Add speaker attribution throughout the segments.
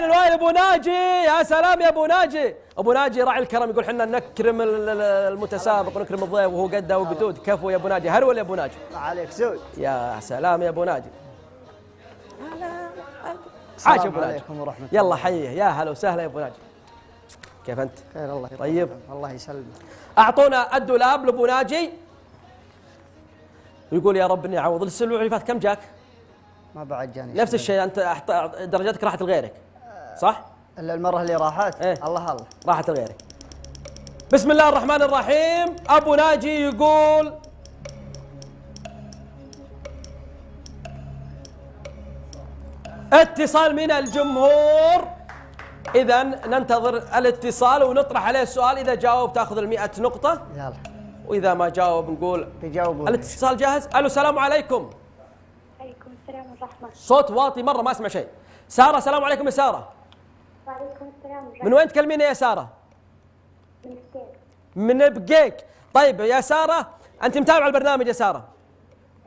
Speaker 1: الوائل أبو ناجي يا سلام يا أبو ناجي. أبو ناجي راعي الكرم يقول حنا نكرم ال- ال- المتسابق ونكرم الضيف وهو قده وقدود كفو يا أبو ناجي. هرول يا أبو ناجي.
Speaker 2: عليك زود
Speaker 1: يا سلام يا أبو ناجي. عاش يا
Speaker 2: أبو
Speaker 1: ناجي.
Speaker 2: عليكم ورحمة
Speaker 1: يلا حيه يا هلا وسهلا يا أبو ناجي. كيف أنت؟
Speaker 2: خير الله يطول
Speaker 1: طيب.
Speaker 2: الله يسلمك.
Speaker 1: أعطونا الدولاب لأبو ناجي. ويقول يا رب اني اعوض الأسبوع اللي فات كم جاك؟
Speaker 2: ما بعد جاني
Speaker 1: نفس
Speaker 2: شيء.
Speaker 1: الشيء أنت درجاتك راحت لغيرك. صح؟
Speaker 2: إلا المرة اللي راحت.
Speaker 1: إيه.
Speaker 2: الله الله.
Speaker 1: راحت لغيرك بسم الله الرحمن الرحيم. أبو ناجي يقول اتصال من الجمهور. إذا ننتظر الاتصال ونطرح عليه السؤال. إذا جاوب تأخذ المئة نقطة.
Speaker 2: يلا.
Speaker 1: وإذا ما جاوب نقول
Speaker 2: بيجاوبون
Speaker 1: الاتصال جاهز؟ ألو السلام عليكم.
Speaker 3: عليكم السلام والرحمة
Speaker 1: صوت واطي مرة ما أسمع شيء. سارة السلام عليكم يا سارة.
Speaker 3: وعليكم السلام
Speaker 1: من وين تكلمينا يا سارة؟
Speaker 3: من السير
Speaker 1: من بقيك طيب يا سارة أنت متابعة البرنامج يا سارة؟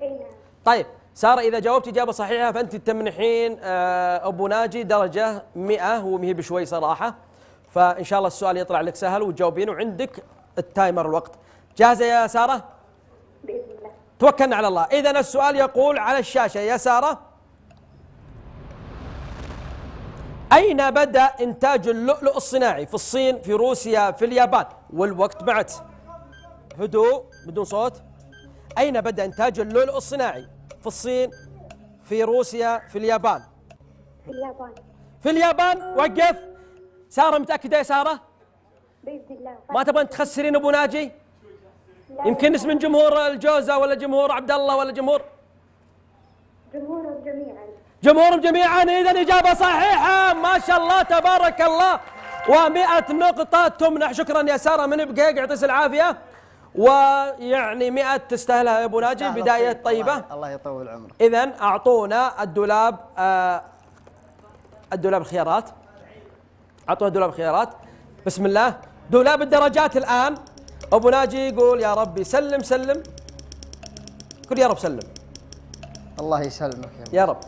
Speaker 3: أي نعم.
Speaker 1: طيب سارة إذا جاوبت إجابة صحيحة فأنت تمنحين آه، أبو ناجي درجة 100 ومهي بشوي صراحة. فإن شاء الله السؤال يطلع لك سهل وتجاوبين وعندك التايمر الوقت. جاهزة يا سارة؟
Speaker 3: بإذن الله.
Speaker 1: توكلنا على الله. إذا السؤال يقول على الشاشة. يا سارة؟ أين بدأ إنتاج اللؤلؤ الصناعي؟ في الصين في روسيا في اليابان. والوقت معت هدوء بدون صوت. أين بدأ إنتاج اللؤلؤ الصناعي؟ في الصين في روسيا في اليابان.
Speaker 3: في اليابان.
Speaker 1: في اليابان؟ وقف. سارة متأكدة يا سارة؟
Speaker 3: بإذن الله.
Speaker 1: ما تبغين تخسرين أبو ناجي؟ يمكن اسم من جمهور الجوزة ولا جمهور عبد الله ولا جمهور؟
Speaker 3: جمهورهم جميعا
Speaker 1: جمهورهم جميعا اذا إجابة صحيحة. ما شاء الله تبارك الله. و100 نقطة تمنح. شكرا يا سارة من بقيق؟ يعطيك العافية. ويعني 100 تستاهلها يا أبو ناجي. بداية طيبة.
Speaker 2: الله- الله يطول عمرك
Speaker 1: اذا أعطونا الدولاب آه الدولاب الخيارات اعطونا الدولاب الخيارات بسم الله. دولاب الدرجات الآن. أبو ناجي يقول يا ربي سلم سلم. قل يا رب سلم.
Speaker 2: الله يسلمك يا
Speaker 1: يا رب.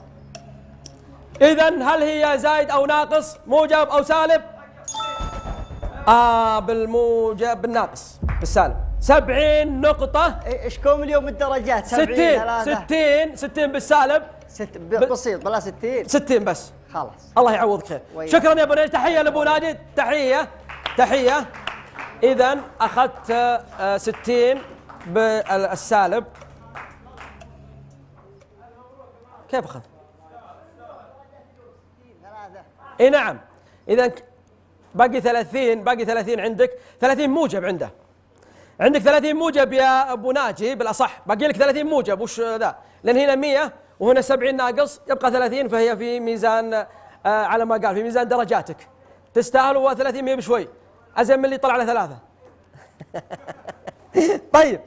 Speaker 1: اذا هل هي زايد أو ناقص موجب أو سالب؟ آه بالموجب بالناقص بالسالب. 70 نقطة.
Speaker 2: إيه، إيش كوم اليوم الدرجات؟
Speaker 1: 60
Speaker 2: ثلاثة.
Speaker 1: 60 60 بالسالب.
Speaker 2: ست بسيط بلا 60
Speaker 1: 60 بس.
Speaker 2: خلاص.
Speaker 1: الله يعوضك خير.
Speaker 2: وياك.
Speaker 1: شكرا يا ناجي تحية لأبو ناجي تحية تحية. اذا أخذت آه، 60 بالسالب. كيف اخذ؟ اي نعم. إذا باقي 30 باقي 30 عندك 30 موجب عنده. عندك 30 موجب يا أبو ناجي بالأصح. باقي لك 30 موجب. وش ذا؟ لأن هنا 100 وهنا 70 ناقص يبقى 30 فهي في ميزان آه على ما قال في ميزان درجاتك. تستاهل و 30 100 بشوي. أزين من اللي طلع على ثلاثة. طيب